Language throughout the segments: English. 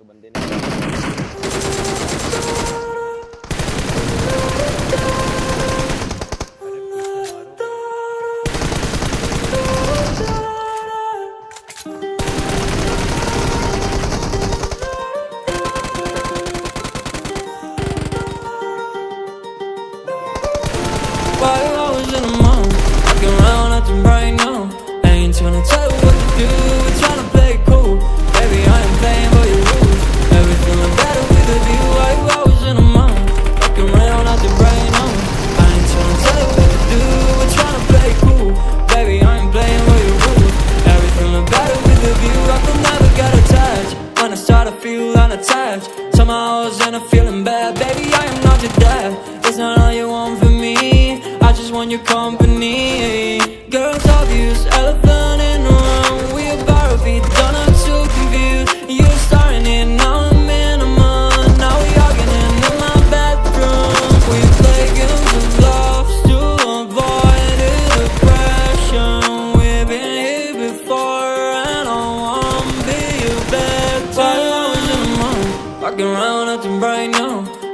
तो बंदे ने Bye. I'm feeling bad. Baby, I am not your dad. That's not all you want from me. I just want your company. Girls, obvious elephant. Fucking round up right now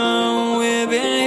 done with it.